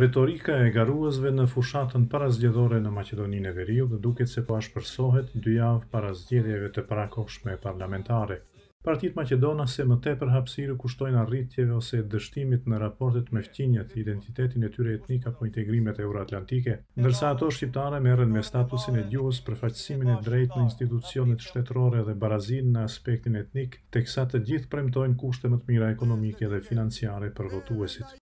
Retorika e garuesve në fushatën parazgjedhore në Maqedoninë e Veriut duket se po ashpërsohet dy javë para zgjedhjeve të parakohshme parlamentare. Partitë maqedonase më tepër hapësirë u kushtojnë arritjeve ose dështimit në raportet me fqinjët, identitetin e tyre etnik apo integrimet euroatlantike, ndërsa ato shqiptare merren me statusin e gjuhës, përfaqësimin e drejtë në institucionet shtetërore dhe barazinë në aspektin etnik, teksa të gjithë premtojnë kushte më të mira ekonomike dhe financiare për votuesit.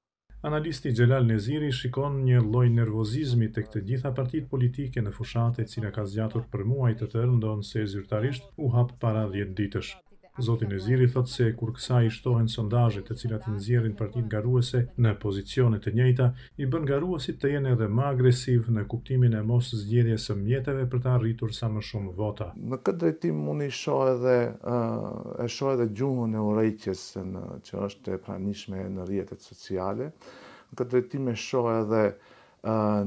Analisti Xhelal Neziri shikon një lloj nervozizmi tek të gjitha partitë politike në fushatë e cila ka zgjatur për muaj të tërë ndonëse zyrtarisht u hap para dhjetë ditësh. Zoti Neziri thotë se kur kësaj i shtohen sondazhet të cilat i nxjerrin partitë garuese në pozicione të njëjta, i bën garuesit të jenë edhe më agresivë në kuptimin e mos zgjedhjes së mjeteve për të arritur sa më shumë vota. Në këtë drejtim unë i shoh edhe e shoh edhe gjuhën e urrejtjes që është e pranishme në rrjetet sociale, në këtë drejtim e shoh edhe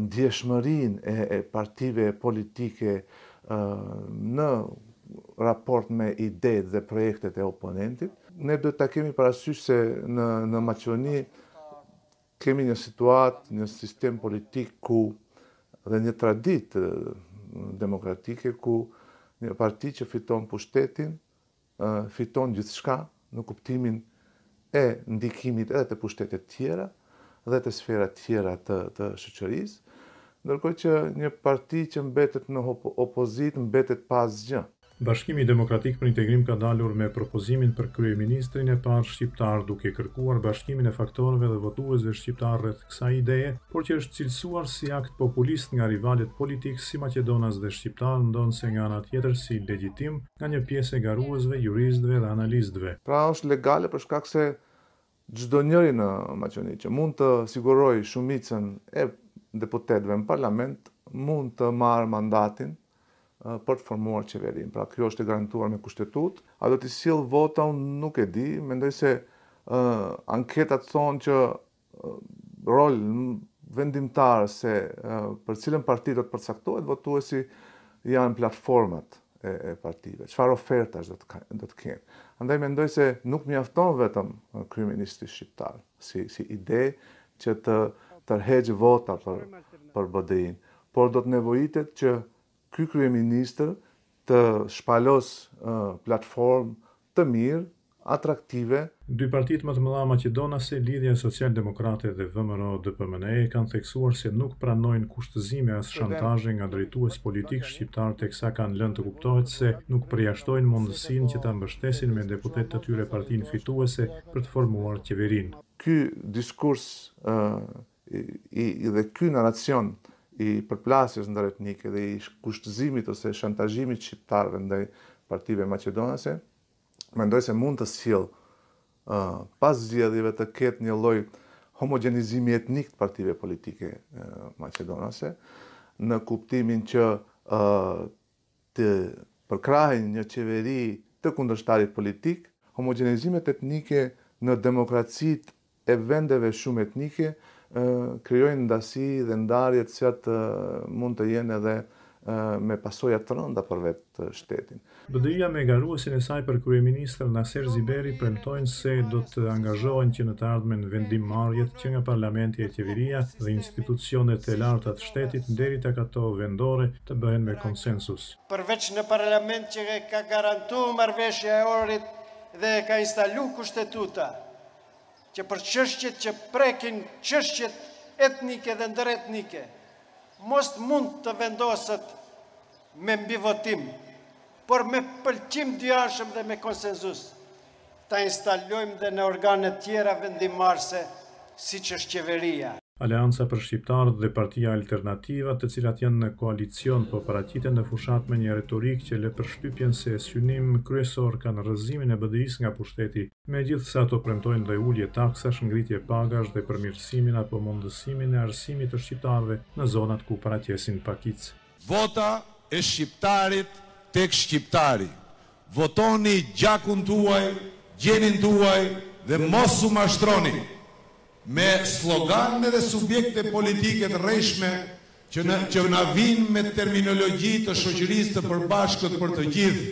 ndjeshmërinë e partive politike në raport me idetë dhe projektet e oponentit. Ne duhet ta kemi parasysh se në Maqedoni Kemi një situatë, një sistem politik ku dhe një traditë demokratike ku një parti që fiton pushtetin, fiton gjithçka në kuptimin e ndikimit edhe te pushtetet tjera dhe te sferat tjera të, të shoqërisë, ndërkohë që një parti që mbetet në opozitë mbetet pa asgjë. Bashkimi Demokratik për Integrim ka dalur me propozimin për kryeministrin e parë shqiptar duke kërkuar bashkimin e faktorëve dhe votuesve shqiptarë rreth kësaj ideje, por që është cilësuar si akt populist nga rivalët politikë si maqedonas dhe shqiptarë ndonëse nga ana tjetër si legjitim nga një pjesë e garuesve, juristëve dhe analistëve. Pra është legale për shkak se Çdo njeri në Maqedoni që mund të sigurojë shumicën e deputetëve në parlament mund të marrë mandatin për të formuar qeverinë. Pra kjo është e garantuar me kushtetutë. A do t'i sjellë vota unë nuk e di, mendoj se anketat thonë që rol vendimtar se për cilën parti do të përcaktohet votuesi janë platformat. e partive, çfarë ofertash do të do të kenë. Andaj mendoj se nuk mjafton vetëm kryeministri shqiptar si si ide që të tërheqë vota për për BDI-n, por do të nevojitet që ky kryeministër të shpalos platformë Të mirë, atraktive. Dy partitë më të mëdha maqedonase, Lidhja Socialdemokrate dhe VMRO-DPMNE kanë theksuar se nuk pranojnë kushtëzime e as shantazhe nga drejtues politikë shqiptarë teksa kanë lënë të kuptohet se nuk përjashtojnë mundësinë që ta mbështesin me deputetë të tyre partinë fituese për të formuar qeverinë. Ky diskurs i dhe ky naracion i përplasjes ndëretnike dhe i kushtëzimit ose shantazhimit shqiptarëve ndaj partive maqedonase mendoj se mund të sjell pas zgjedhjeve të ketë një lloj homogjenizimi etnik të partive politike maqedonase në kuptimin që të përkrahin një qeveri të kundërshtarit politik, homogenizimet etnike në demokracitë e vendeve shumetnike krijojnë ndasi dhe ndarje të cilat mund të jenë edhe me pasoja të rënda për vetë shtetin. BDI-ja me garuesin e saj për kryeministër Naser Ziberi premtojnë se do të angazhohen që në të ardhmen vendimmarrjet që nga parlamenti e qeveria dhe institucionet e larta të shtetit deri tek ato vendore të bëhen me konsensus. Përveç në parlament që e ka garantu Marrëveshja e Ohrit dhe e ka instalu kushtetuta, që për çështjet që prekin çështjet etnike dhe ndëretnike, mos të mund të vendosët me mbivotim, por me pëlqim dyanshëm dhe me konsenzus, ta instalojmë dhe në organet tjera vendimmarrëse siç është qeveria. Aleanca për Shqiptarët dhe Partia Alternativa, të cilat janë në koalicion, po paraqiten në fushatë me një retorikë që lë përshtypjen se synim kryesor kanë rrëzimin e BDI-së nga pushteti, Megjithëse ato premtojnë dhe ulje taksash, ngritje pagash dhe përmirësimin apo mundësimin e arsimit të shqiptarëve në zonat ku paraqesin pakicë. Vota e shqiptarit tek shqiptari. Votoni gjakun tuaj, gjenin tuaj dhe mos u mashtroni me slogane dhe subjekte politike të rrejshme që na që na vijnë me terminologji të shoqërisë të përbashkët për të gjithë,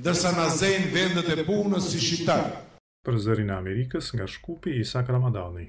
ndërsa na zejnë vendet e punës si shqiptarë. Për Zërin e Amerikës nga Shkupi, Isak Ramadani.